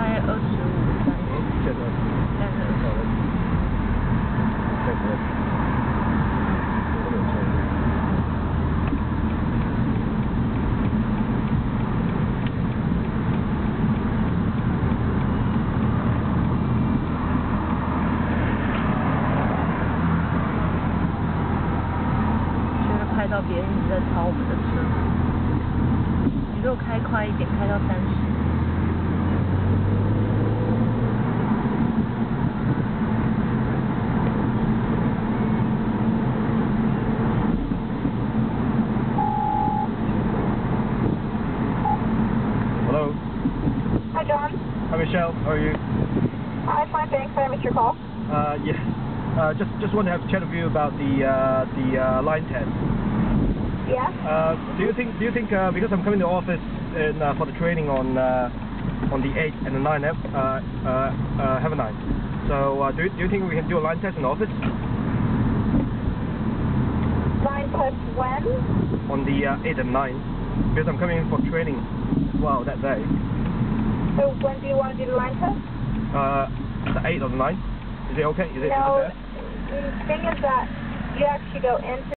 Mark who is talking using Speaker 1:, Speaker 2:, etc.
Speaker 1: 开二十五三十。这个。到别人在超我们的车，你如开快一点，开到三十。
Speaker 2: Hi, John.
Speaker 3: Hi, Michelle. How are you?
Speaker 2: Hi, fine, thanks. I missed your call.
Speaker 3: Uh, yeah. Uh, just just want to have a chat with you about the uh, the uh, line test.
Speaker 2: Yeah?
Speaker 3: Uh, do you think do you think uh, because I'm coming to office in, uh, for the training on uh, on the 8th and the 9th, uh, uh, uh, have a night. So uh, do, you, do you think we can do a line test in the office
Speaker 2: Line test when?
Speaker 3: on the uh, 8th and 9th? Because I'm coming in for training as well that day.
Speaker 2: So when do you want to do the line test?
Speaker 3: Uh, the 8th or the 9th? Is it okay? Is it, is it
Speaker 2: no, the thing is that you actually go into